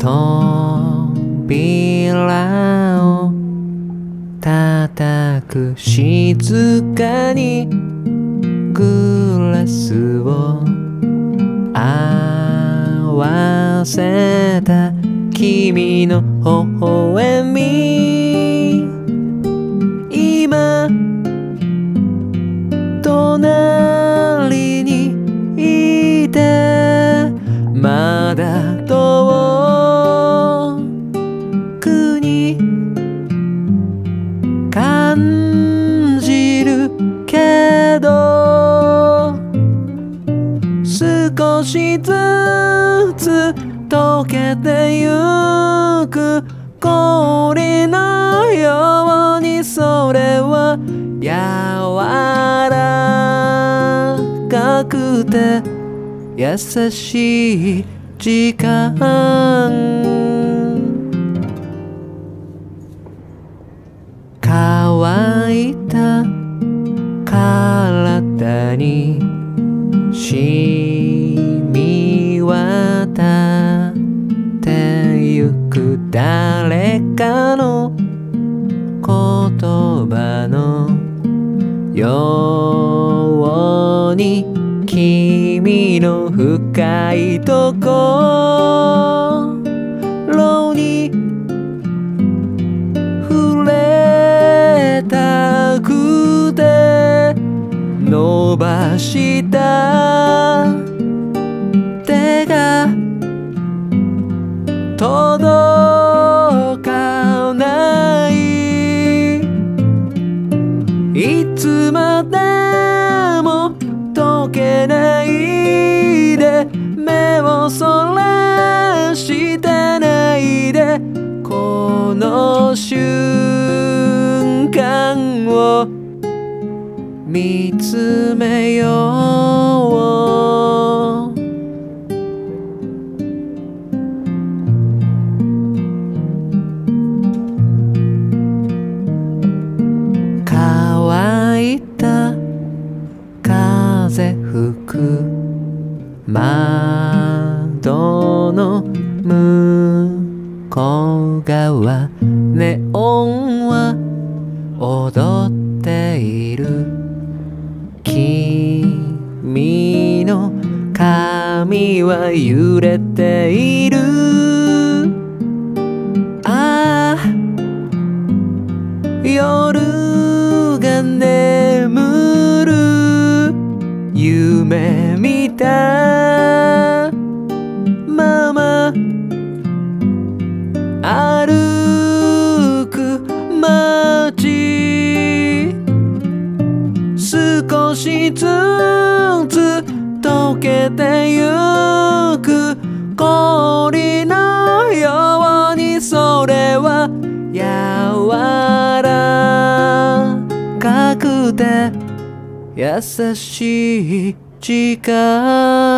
扉を叩く静かにグラスを合わせた君の微笑み感じるけど少しずつ溶けてゆく氷のようにそれは柔らかくて優しい時間。に染み渡ってゆく誰かの言葉のように君の深いとこ伸ばした。手が届見つめよう乾いた風吹く窓の向こう側。ネオンは踊っている。君の髪は揺れている。ああ夜つつ溶けてゆく氷のようにそれは柔らかくて優しい時間